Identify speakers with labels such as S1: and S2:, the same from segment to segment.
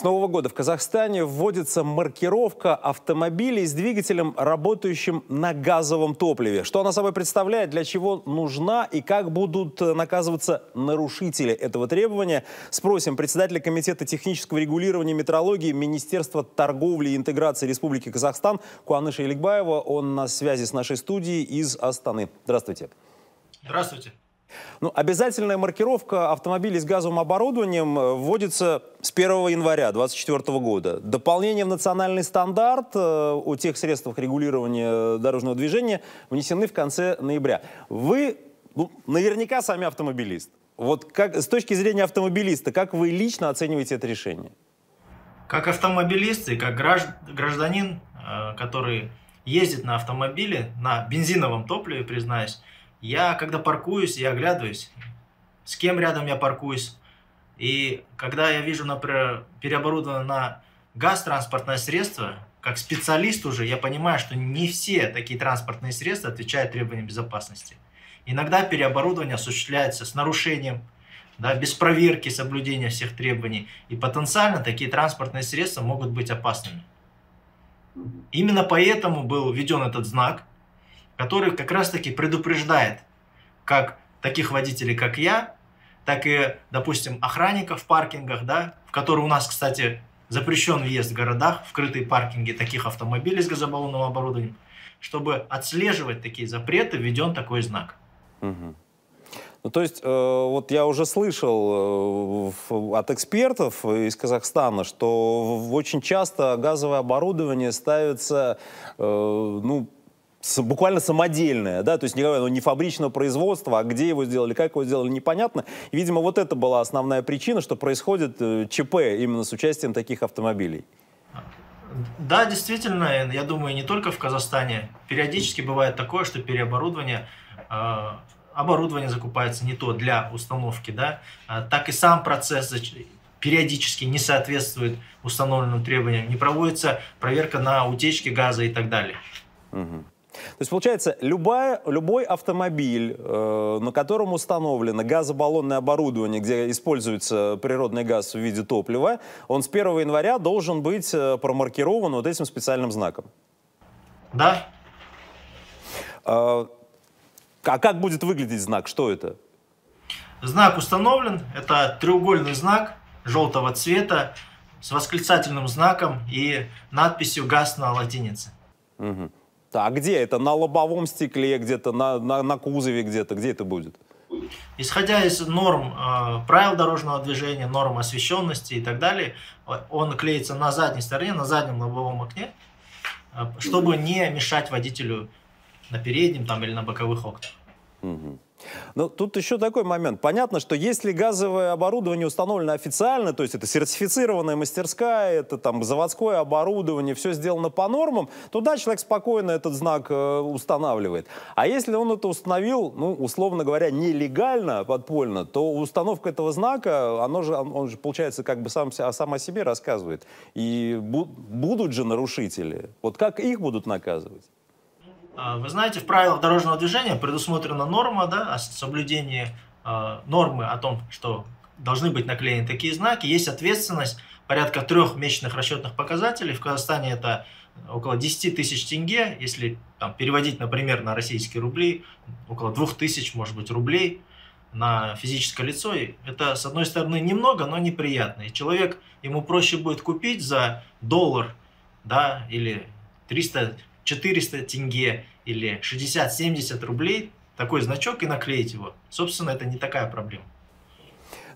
S1: С Нового года в Казахстане вводится маркировка автомобилей с двигателем, работающим на газовом топливе. Что она собой представляет, для чего нужна и как будут наказываться нарушители этого требования, спросим председателя Комитета технического регулирования метрологии Министерства торговли и интеграции Республики Казахстан Куаныша Иликбаева. Он на связи с нашей студией из Астаны. Здравствуйте.
S2: Здравствуйте.
S1: Ну, обязательная маркировка автомобилей с газовым оборудованием э, вводится с 1 января 2024 года. Дополнение в национальный стандарт э, о тех средствах регулирования дорожного движения внесены в конце ноября. Вы ну, наверняка сами автомобилист. Вот как, с точки зрения автомобилиста, как вы лично оцениваете это решение?
S2: Как автомобилист и как гражданин, э, который ездит на автомобиле, на бензиновом топливе, признаюсь, я, когда паркуюсь, я оглядываюсь, с кем рядом я паркуюсь. И когда я вижу, например, переоборудовано на газ-транспортное средство, как специалист уже, я понимаю, что не все такие транспортные средства отвечают требованиям безопасности. Иногда переоборудование осуществляется с нарушением, да, без проверки соблюдения всех требований. И потенциально такие транспортные средства могут быть опасными. Именно поэтому был введен этот знак, который как раз-таки предупреждает как таких водителей, как я, так и, допустим, охранников в паркингах, да, в которые у нас, кстати, запрещен въезд в городах, в крытые паркинги таких автомобилей с газобаллонным оборудованием, чтобы отслеживать такие запреты, введен такой знак.
S1: Угу. Ну, то есть, э, вот я уже слышал э, от экспертов из Казахстана, что очень часто газовое оборудование ставится, э, ну, буквально самодельное, да, то есть никакое, ну, не фабричного производства, а где его сделали, как его сделали, непонятно. И, видимо, вот это была основная причина, что происходит э, ЧП именно с участием таких автомобилей.
S2: Да, действительно, я думаю, не только в Казахстане. Периодически бывает такое, что переоборудование, э, оборудование закупается не то для установки, да, а так и сам процесс периодически не соответствует установленным требованиям, не проводится проверка на утечки газа и так далее.
S1: Угу. То есть, получается, любая, любой автомобиль, э, на котором установлено газобаллонное оборудование, где используется природный газ в виде топлива, он с 1 января должен быть э, промаркирован вот этим специальным знаком.
S2: Да.
S1: Э, а как будет выглядеть знак? Что это?
S2: Знак установлен. Это треугольный знак желтого цвета с восклицательным знаком и надписью «ГАЗ» на латинице.
S1: Угу. А где это? На лобовом стекле где-то, на, на, на кузове где-то? Где это будет?
S2: Исходя из норм э, правил дорожного движения, норм освещенности и так далее, он клеится на задней стороне, на заднем лобовом окне, э, чтобы не мешать водителю на переднем там, или на боковых окнах.
S1: Угу. Ну, тут еще такой момент. Понятно, что если газовое оборудование установлено официально, то есть это сертифицированная мастерская, это там заводское оборудование, все сделано по нормам, то да, человек спокойно этот знак э, устанавливает. А если он это установил, ну, условно говоря, нелегально, подпольно, то установка этого знака, оно же, он же, получается, как бы сам, сам о себе рассказывает. И бу будут же нарушители. Вот как их будут наказывать?
S2: А, вы знаете, в правилах дорожного движения предусмотрена норма да, о соблюдении э, нормы о том, что должны быть наклеены такие знаки. Есть ответственность порядка трех месячных расчетных показателей. В Казахстане это около 10 тысяч тенге, если там, переводить, например, на российские рубли, около 2 тысяч, может быть, рублей на физическое лицо. Это, с одной стороны, немного, но неприятно. И человек, ему проще будет купить за доллар да, или 300 400 тенге или 60-70 рублей такой значок и наклеить его. Собственно, это не такая проблема.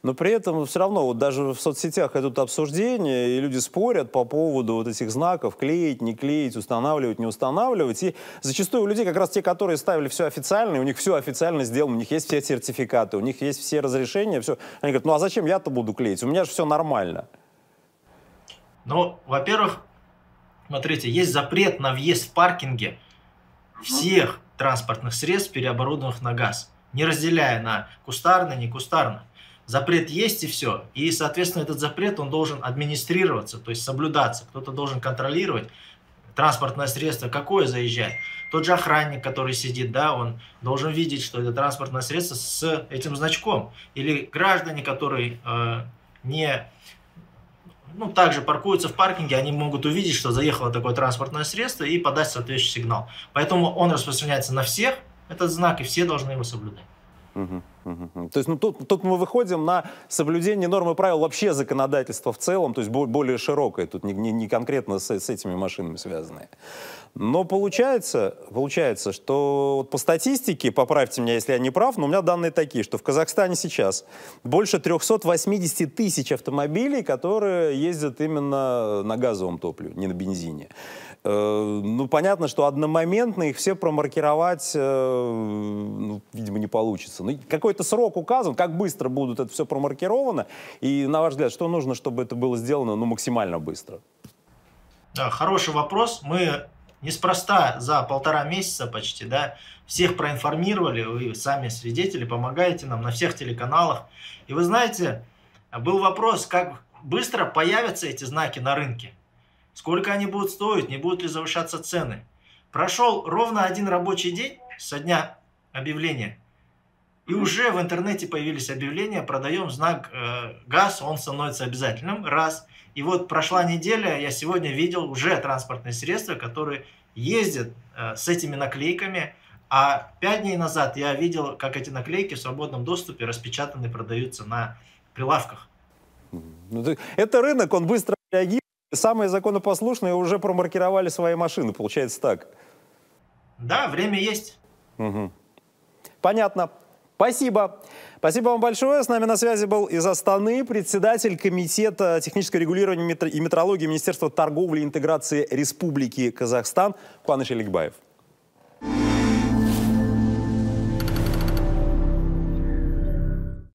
S1: Но при этом все равно, вот даже в соцсетях идут обсуждения, и люди спорят по поводу вот этих знаков, клеить, не клеить, устанавливать, не устанавливать. И зачастую у людей как раз те, которые ставили все официально, у них все официально сделано, у них есть все сертификаты, у них есть все разрешения, все. Они говорят, ну а зачем я-то буду клеить? У меня же все нормально.
S2: Ну, во-первых, Смотрите, есть запрет на въезд в паркинге всех транспортных средств, переоборудованных на газ, не разделяя на кустарно, не кустарно. Запрет есть и все. И, соответственно, этот запрет, он должен администрироваться, то есть соблюдаться. Кто-то должен контролировать транспортное средство, какое заезжает. Тот же охранник, который сидит, да, он должен видеть, что это транспортное средство с этим значком. Или граждане, которые э, не ну, также паркуются в паркинге, они могут увидеть, что заехало такое транспортное средство и подать соответствующий сигнал. Поэтому он распространяется на всех, этот знак, и все должны его соблюдать.
S1: Угу, То есть ну, тут, тут мы выходим на соблюдение норм и правил вообще законодательства в целом, то есть более широкое, тут не, не, не конкретно с, с этими машинами связанное. Но получается, получается, что вот по статистике, поправьте меня, если я не прав, но у меня данные такие, что в Казахстане сейчас больше 380 тысяч автомобилей, которые ездят именно на газовом топливе, не на бензине. Э, ну, понятно, что одномоментно их все промаркировать, э, ну, видимо, не получится. Ну, какой-то срок указан, как быстро будут это все промаркировано, и, на ваш взгляд, что нужно, чтобы это было сделано ну, максимально быстро?
S2: Да, хороший вопрос. Мы неспроста за полтора месяца почти, да, всех проинформировали, вы сами свидетели, помогаете нам на всех телеканалах. И вы знаете, был вопрос, как быстро появятся эти знаки на рынке, сколько они будут стоить, не будут ли завышаться цены. Прошел ровно один рабочий день со дня объявления, и уже в интернете появились объявления, продаем знак э, газ, он становится обязательным, раз – и вот прошла неделя, я сегодня видел уже транспортные средства, которые ездят э, с этими наклейками, а пять дней назад я видел, как эти наклейки в свободном доступе распечатаны, продаются на прилавках.
S1: Ну, это рынок, он быстро реагирует. Самые законопослушные уже промаркировали свои машины, получается так.
S2: Да, время есть.
S1: Угу. Понятно. Спасибо. Спасибо вам большое. С нами на связи был из Астаны председатель Комитета технического регулирования и метрологии Министерства торговли и интеграции Республики Казахстан Куаныш Эликбаев.